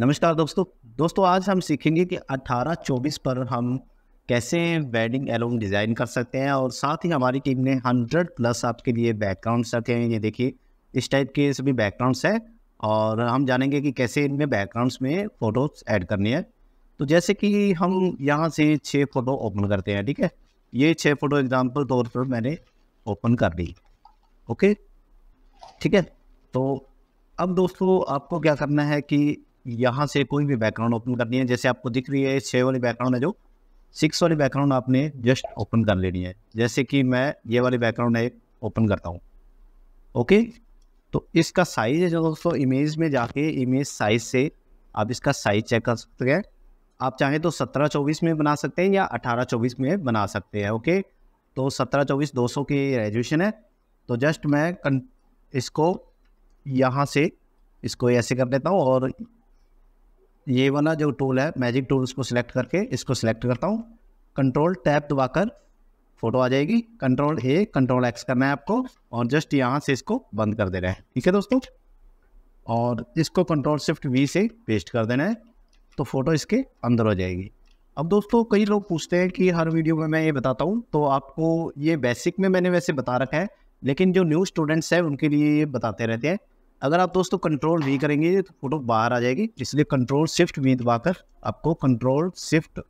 नमस्कार दोस्तों। दोस्तों, आज हम सीखेंगे कि 18-24 पर हम कैसे वेडिंग एल्बम डिज़ाइन कर सकते हैं और साथ ही हमारी टीम ने 100 प्लस आपके लिए बैकग्राउंड्स रखे हैं। ये देखिए, इस टाइप के सभी बैकग्राउंड्स हैं और हम जानेंगे कि कैसे इनमें बैकग्राउंड्स में फ़ोटोज़ ऐड करनी है। तो जैसे कि हम यहाँ से छः फ़ोटो ओपन करते हैं, ठीक है? ये छः फ़ोटो एग्ज़ाम्पल तौर पर मैंने ओपन कर ली ओके ठीक है? तो अब दोस्तों, आपको क्या करना है कि यहाँ से कोई भी बैकग्राउंड ओपन करनी है। जैसे आपको दिख रही है छः वाली बैकग्राउंड है जो। सिक्स वाली बैकग्राउंड आपने जस्ट ओपन कर लेनी है। जैसे कि मैं ये वाली बैकग्राउंड है ओपन करता हूँ। ओके तो इसका साइज़ है जो दोस्तों इमेज में जाके इमेज साइज़ से आप इसका साइज़ चेक कर सकते हैं। आप चाहें तो सत्रह चौबीस में बना सकते हैं या अठारह चौबीस में बना सकते हैं ओके तो सत्रह चौबीस दो सौ की रेजोल्यूशन है। तो जस्ट मैं इसको यहाँ से, इसको ऐसे कर देता हूँ और ये वाला जो टूल है मैजिक टूल उसको सिलेक्ट करके इसको सिलेक्ट करता हूँ। कंट्रोल टैप दबाकर फ़ोटो आ जाएगी। कंट्रोल ए कंट्रोल एक्स करना है आपको और जस्ट यहाँ से इसको बंद कर देना है। ठीक है दोस्तों? और इसको कंट्रोल शिफ्ट वी से पेस्ट कर देना है तो फ़ोटो इसके अंदर हो जाएगी। अब दोस्तों, कई लोग पूछते हैं कि हर वीडियो में मैं ये बताता हूँ तो आपको ये बेसिक में मैंने वैसे बता रखा है, लेकिन जो न्यू स्टूडेंट्स हैं, उनके लिए ये बताते रहते हैं। अगर आप दोस्तों कंट्रोल वी करेंगे तो फ़ोटो बाहर आ जाएगी, इसलिए कंट्रोल शिफ्ट वी दबाकर आपको कंट्रोल शिफ्ट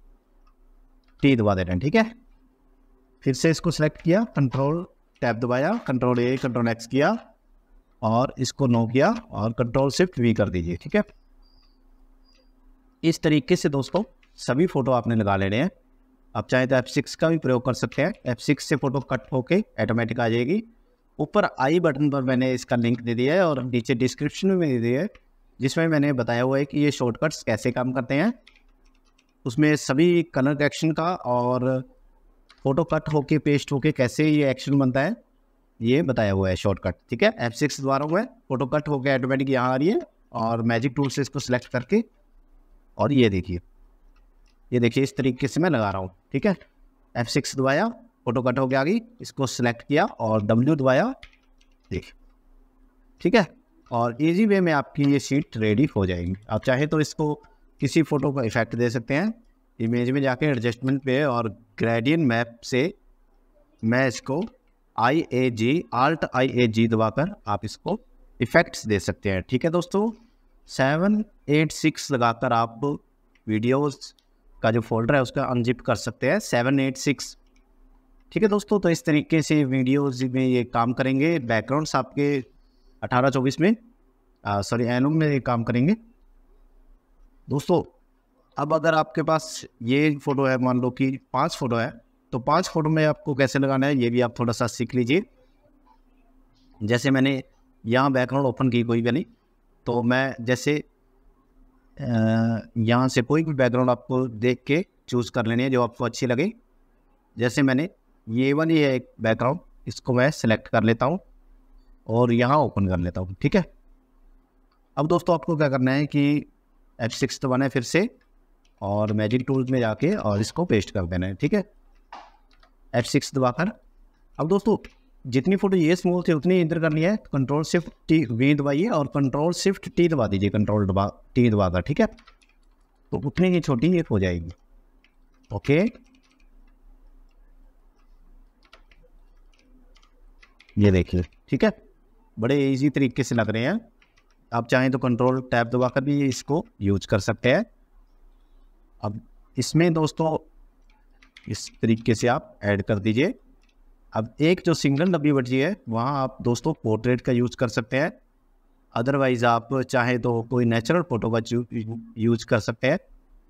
टी दबा देना ठीक है? फिर से इसको सेलेक्ट किया कंट्रोल टैप दबाया कंट्रोल ए कंट्रोल एक्स किया, और इसको नो किया, और कंट्रोल शिफ्ट वी कर दीजिए, ठीक है? इस तरीके से दोस्तों, सभी फ़ोटो आपने लगा लेने हैं। आप चाहें तो F6 का भी प्रयोग कर सकते हैं। F6 से फ़ोटो कट होके ऑटोमेटिक आ जाएगी। ऊपर आई बटन पर मैंने इसका लिंक दे दिया है और नीचे डिस्क्रिप्शन में दे दिया है, जिसमें मैंने बताया हुआ है कि ये शॉर्टकट्स कैसे काम करते हैं। उसमें सभी कलर करेक्शन का और फ़ोटो कट होके पेस्ट होके कैसे ये एक्शन बनता है, ये बताया हुआ है शॉर्टकट ठीक है? एफ़ सिक्स द्वारा हुआ है फ़ोटो कट होकर ऑटोमेटिक यहाँ आ रही है और मैजिक टूल से इसको सिलेक्ट करके और ये देखिए ये देखिए इस तरीके से मैं लगा रहा हूँ, ठीक है? एफ़ सिक्स दबाया फ़ोटो कट हो गया गई इसको सिलेक्ट किया और डब्ल्यू दबाया। देख, ठीक है? और इजी वे में आपकी ये शीट रेडी हो जाएगी। आप चाहे तो इसको किसी फ़ोटो का इफ़ेक्ट दे सकते हैं। इमेज में जाके एडजस्टमेंट पे और ग्रेडियन मैप से मैं इसको आई ए जी आल्ट आई ए जी दबाकर आप इसको इफ़ेक्ट्स दे सकते हैं। ठीक है दोस्तों? सेवन एट सिक्स लगाकर आप वीडियोस का जो फोल्डर है उसका अनजिप कर सकते हैं। सेवन एट सिक्स ठीक है दोस्तों तो इस तरीके से वीडियोज़ में ये काम करेंगे। बैकग्राउंड्स आपके अठारह चौबीस में सॉरी एनोम में ये काम करेंगे। दोस्तों, अब अगर आपके पास ये फ़ोटो है, मान लो कि पाँच फ़ोटो है तो पाँच फ़ोटो में आपको कैसे लगाना है, ये भी आप थोड़ा सा सीख लीजिए। जैसे मैंने यहाँ बैकग्राउंड ओपन की, कोई भी नहीं तो मैं जैसे यहाँ से कोई भी बैकग्राउंड आपको देख के चूज़ कर लेनी है, जो आपको अच्छी लगे। जैसे मैंने ये वाली है एक बैकग्राउंड इसको मैं सेलेक्ट कर लेता हूँ और यहाँ ओपन कर लेता हूँ, ठीक है? अब दोस्तों आपको क्या करना है कि एफ़ सिक्स दबाना है फिर से और मैजिक टूल्स में जाके और इसको पेस्ट कर देना है, ठीक है? एफ़ सिक्स दबाकर अब दोस्तों, जितनी फ़ोटो ये स्मॉल थी उतनी इंटर करनी है। कंट्रोल शिफ्ट टी वी दबाइए और कंट्रोल शिफ्ट टी दबा दीजिए कंट्रोल दबा टी दबाकर, ठीक है? तो उतनी ही छोटी ये हो जाएगी ओके ये देखिए, ठीक है? बड़े इजी तरीके से लग रहे हैं। आप चाहें तो कंट्रोल टैब दबाकर भी इसको यूज़ कर सकते हैं। अब इसमें दोस्तों, इस तरीके से आप ऐड कर दीजिए। अब एक जो सिंगल डब्बी बची है, वहाँ आप दोस्तों पोर्ट्रेट का यूज़ कर सकते हैं। अदरवाइज़ आप चाहे तो कोई नेचुरल फ़ोटो का यूज़ कर सकते हैं,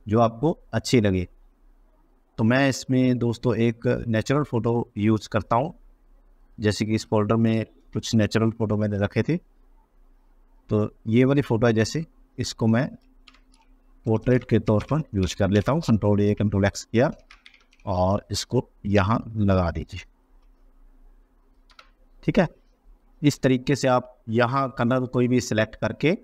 जो आपको अच्छी लगे। तो मैं इसमें दोस्तों एक नेचुरल फ़ोटो यूज़ करता हूँ। जैसे कि इस फोल्डर में कुछ नेचुरल फ़ोटो मैंने रखे थे। तो ये वाली फ़ोटो है जैसे, इसको मैं पोर्ट्रेट के तौर पर यूज़ कर लेता हूँ। कंट्रोल ए कंट्रोल एक्स किया और इसको यहाँ लगा दीजिए। ठीक है? इस तरीके से आप यहाँ कलर कोई भी सिलेक्ट करके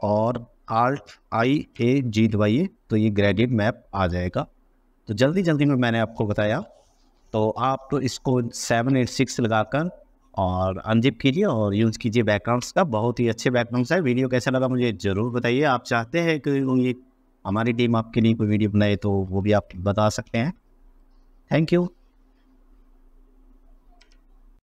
और आल्ट आई ए जी दबाइए तो ये ग्रेडियंट मैप आ जाएगा। तो जल्दी जल्दी में मैंने आपको बताया तो आप तो इसको सेवन एट सिक्स लगाकर और अनजिप कीजिए और यूज़ कीजिए बैकग्राउंड्स का। बहुत ही अच्छे बैकग्राउंड्स है। वीडियो कैसा लगा मुझे ज़रूर बताइए। आप चाहते हैं कि ये हमारी टीम आपके लिए कोई वीडियो बनाए तो वो भी आप बता सकते हैं। Thank you